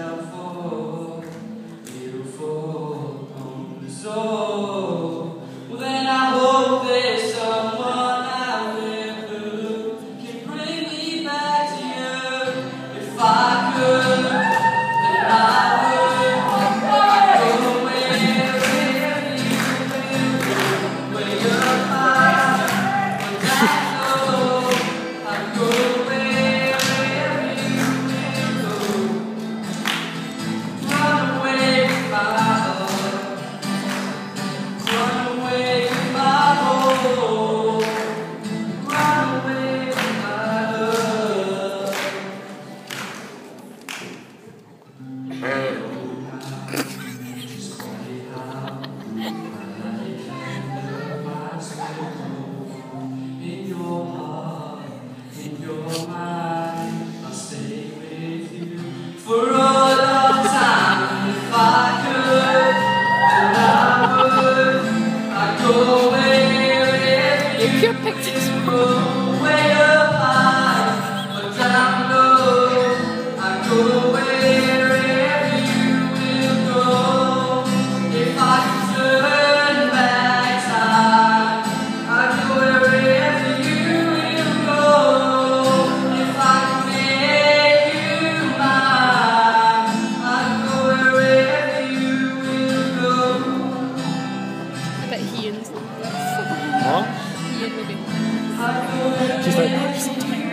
shall on the. Well, then I hope there's someone out there who can bring me back to you if I. your heart. Ian's. What? Ian She's like, oh, so tired.